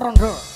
rondo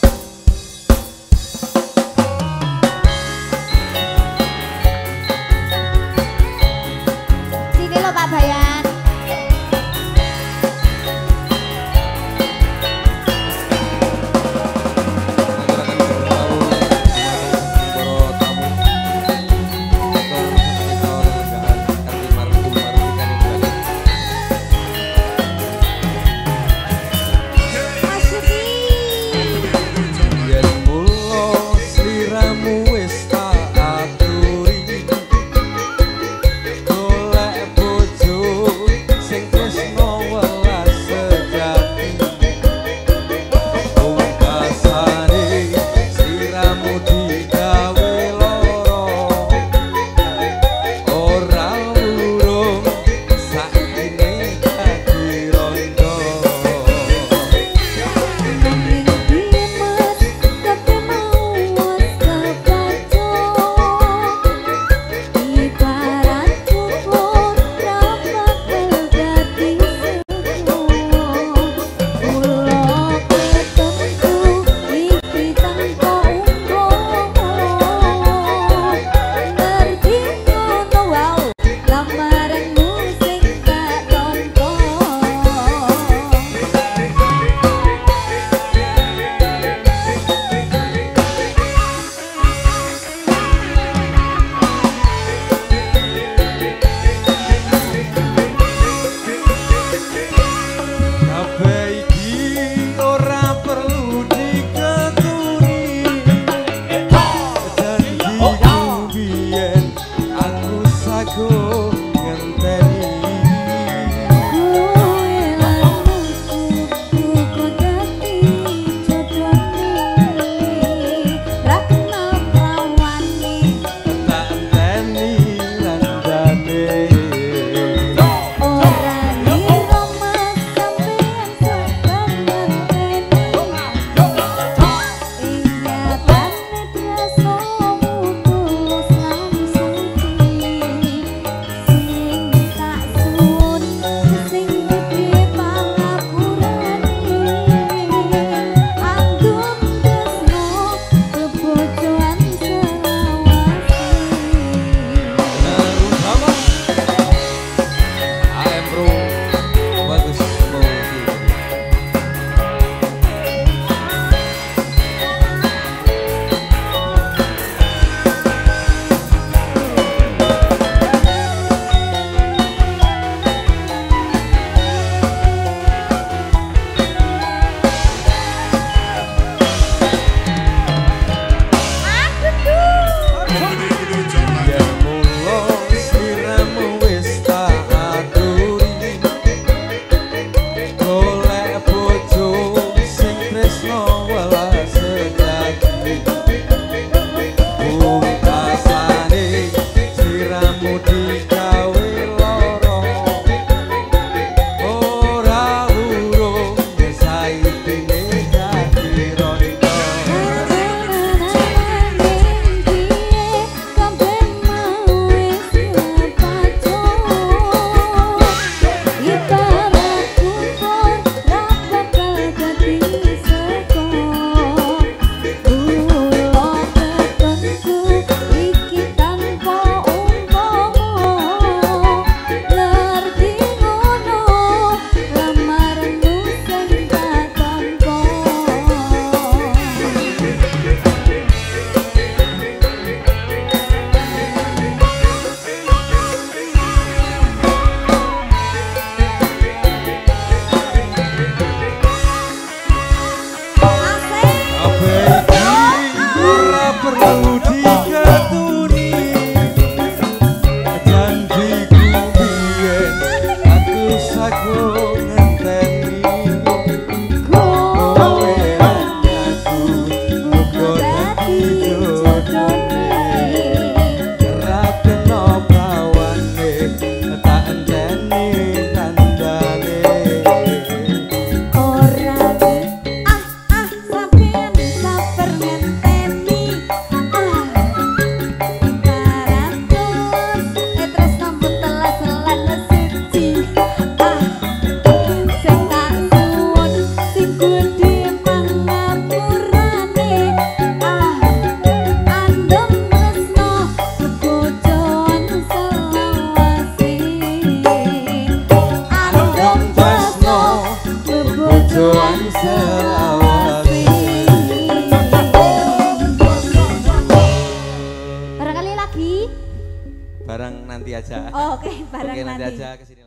aja. Oh, Oke, bareng Oke nanti nanti. aja ke sini.